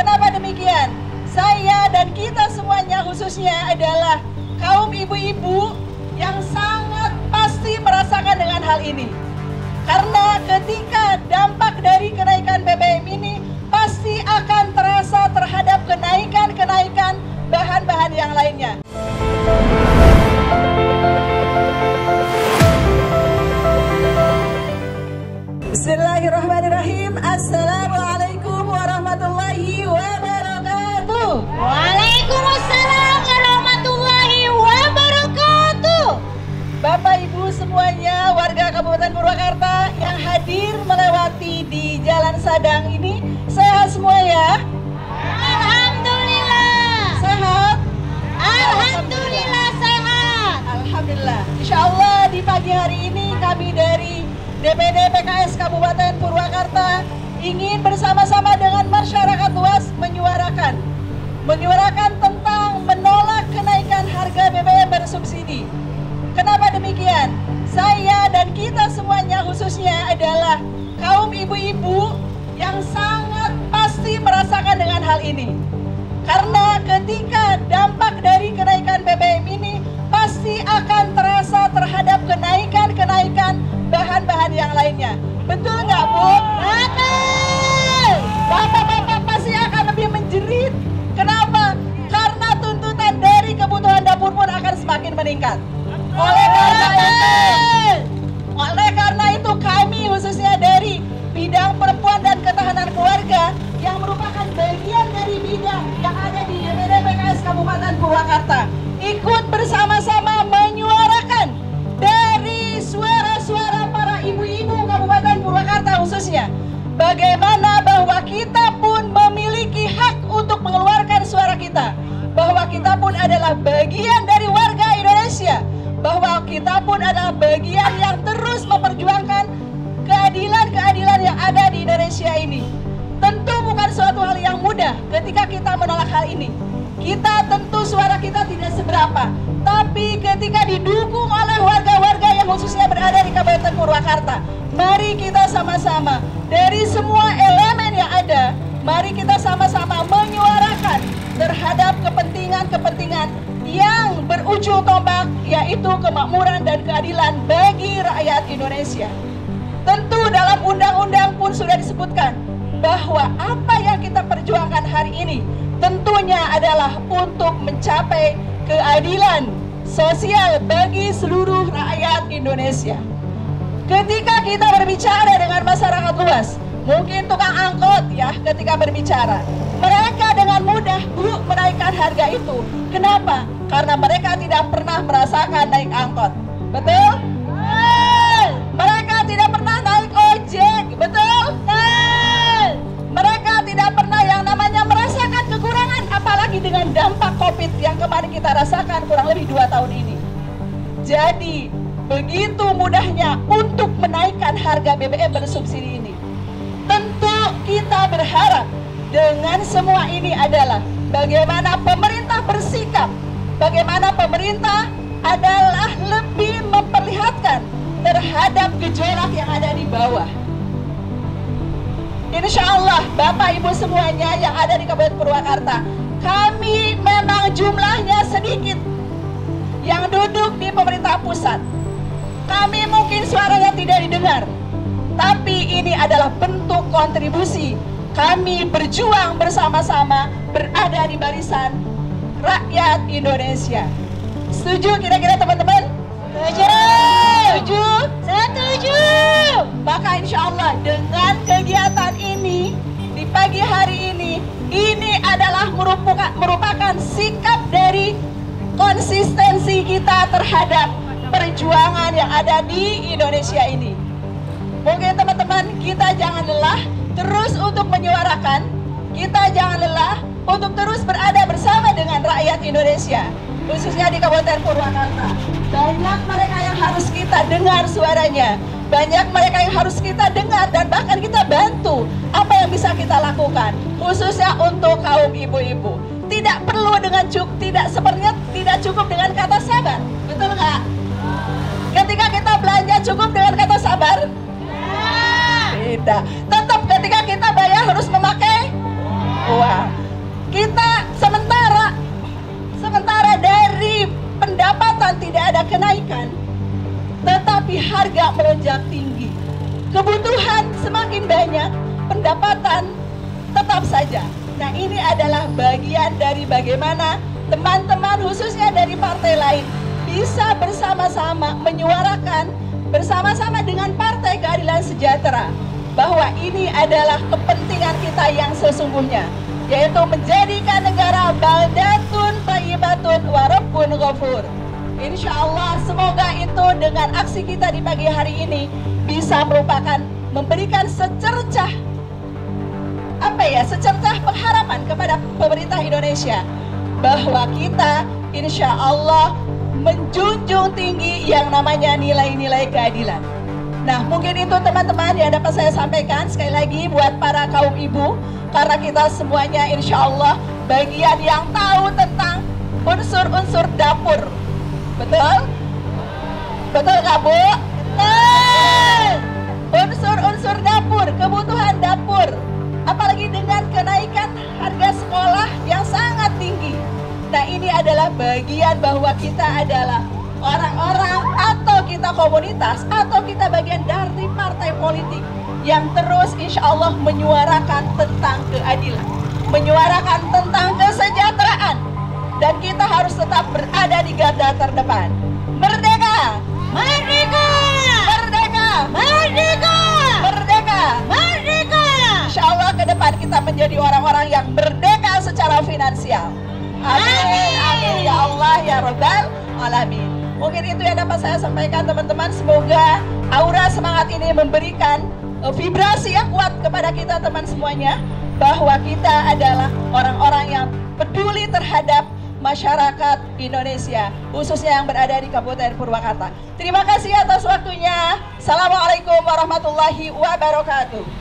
Kenapa demikian? Saya dan kita semuanya khususnya adalah kaum ibu-ibu yang sangat pasti merasakan dengan hal ini. Karena ketika dampak dari kenaikan BBM ini Sadang ini sehat semua ya? Alhamdulillah. Sehat? Alhamdulillah sehat. Alhamdulillah. Insya Allah di pagi hari ini kami dari DPD PKS Kabupaten Purwakarta ingin bersama-sama dengan masyarakat luas menyuarakan menyuarakan tentang menolak kenaikan harga BBM bersubsidi. Kenapa demikian? Saya dan kita semuanya khususnya adalah kaum ibu-ibu yang sangat pasti merasakan dengan hal ini. Karena ketika dampak dari kenaikan BBM ini pasti akan terasa terhadap kenaikan-kenaikan bahan-bahan yang lainnya. Betul nggak Bu? Bagaimana bahwa kita pun memiliki hak untuk mengeluarkan suara kita bahwa kita pun adalah bagian dari warga Indonesia bahwa kita pun adalah bagian yang terus memperjuangkan keadilan-keadilan yang ada di Indonesia ini. Tentu bukan suatu hal yang mudah ketika kita menolak hal ini. Kita tentu suara kita tidak seberapa, tapi ketika didukung oleh warga-warga yang khususnya berada di Kabupaten Purwakarta, mari kita sama-sama dari semua elemen yang ada, mari kita sama-sama menyuarakan terhadap kepentingan-kepentingan yang berujung tombak yaitu kemakmuran dan keadilan bagi rakyat Indonesia. Tentu dalam undang-undang pun sudah disebutkan bahwa apa yang kita perjuangkan hari ini tentunya adalah untuk mencapai keadilan sosial bagi seluruh rakyat Indonesia. Ketika kita berbicara dengan masyarakat luas, mungkin tukang angkot ya ketika berbicara, mereka dengan mudah bu menaikkan harga itu. Kenapa? Karena mereka tidak pernah merasakan naik angkot. Betul? Begitu mudahnya untuk menaikkan harga BBM bersubsidi ini. Tentu kita berharap dengan semua ini adalah bagaimana pemerintah bersikap, bagaimana pemerintah adalah lebih memperlihatkan terhadap gejolak yang ada di bawah. Insya Allah Bapak Ibu semuanya yang ada di Kabupaten Purwakarta Kami memang jumlahnya sedikit Yang duduk di pemerintah pusat Kami mungkin suaranya tidak didengar Tapi ini adalah bentuk kontribusi Kami berjuang bersama-sama Berada di barisan rakyat Indonesia Setuju kira-kira teman-teman? Setuju. Setuju? Setuju. Maka insya Allah dengan kegiatan ini di pagi hari ini, ini adalah merupakan, merupakan sikap dari konsistensi kita terhadap perjuangan yang ada di Indonesia ini. Mungkin teman-teman kita jangan lelah terus untuk menyuarakan, kita jangan lelah untuk terus berada bersama dengan rakyat Indonesia khususnya di Kabupaten Purwakarta. Banyak mereka yang harus kita dengar suaranya. Banyak mereka yang harus kita dengar dan bahkan kita bantu apa yang bisa kita lakukan khususnya untuk kaum ibu-ibu. Tidak perlu dengan cukup, tidak sepertinya tidak cukup dengan kata sabar. Betul nggak? Belanja cukup dengan kata sabar? Tidak. Tetap ketika kita bayar harus memakai uang. kita sementara sementara dari pendapatan tidak ada kenaikan, tetapi harga melonjak tinggi. Kebutuhan semakin banyak, pendapatan tetap saja. Nah, ini adalah bagian dari bagaimana teman-teman khususnya dari partai lain bisa bersama-sama menyuarakan bersama-sama dengan Partai Keadilan Sejahtera bahwa ini adalah kepentingan kita yang sesungguhnya yaitu menjadikan negara baldatun tayyibatun warabbun ghafur. Insya Allah semoga itu dengan aksi kita di pagi hari ini bisa merupakan memberikan secercah apa ya secercah pengharapan kepada pemerintah Indonesia bahwa kita insya Allah menjunjung tinggi yang namanya nilai-nilai keadilan. Nah mungkin itu teman-teman yang dapat saya sampaikan sekali lagi buat para kaum ibu karena kita semuanya insya Allah bagian yang tahu tentang unsur-unsur dapur. Betul? Betul nggak Bu? Betul! Unsur-unsur dapur, kebutuhan dapur. Apalagi dengan kenaikan harga adalah bagian bahwa kita adalah orang-orang atau kita komunitas atau kita bagian dari partai politik yang terus insya Allah menyuarakan tentang keadilan, menyuarakan tentang kesejahteraan dan kita harus tetap berada di garda terdepan. Merdeka! Merdeka! Merdeka! Merdeka! Merdeka! Merdeka! Insya Allah ke depan kita menjadi orang-orang yang merdeka secara finansial. Amin, amin ya Allah ya Rabbal Alamin. Mungkin itu yang dapat saya sampaikan teman-teman. Semoga aura semangat ini memberikan uh, vibrasi yang kuat kepada kita teman semuanya bahwa kita adalah orang-orang yang peduli terhadap masyarakat Indonesia, khususnya yang berada di Kabupaten Purwakarta. Terima kasih atas waktunya. Assalamualaikum warahmatullahi wabarakatuh.